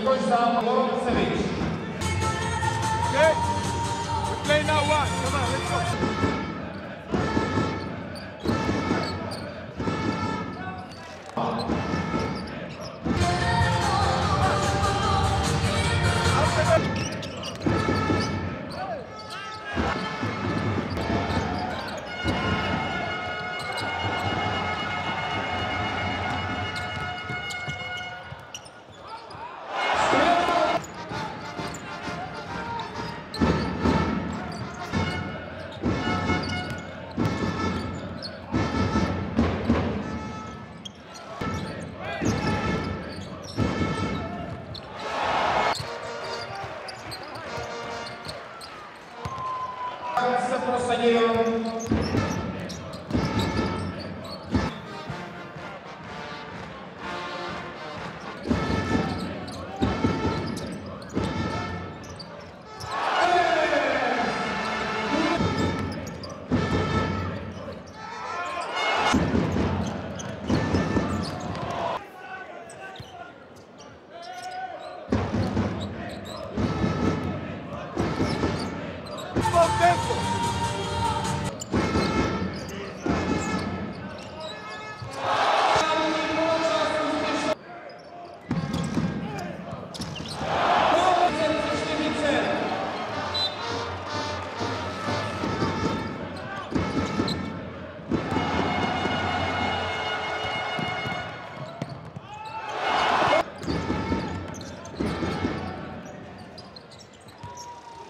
Nikoś za Lorocewicz. Okay? We're playing now one. Come on, let's go. bom tempo.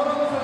Amoroso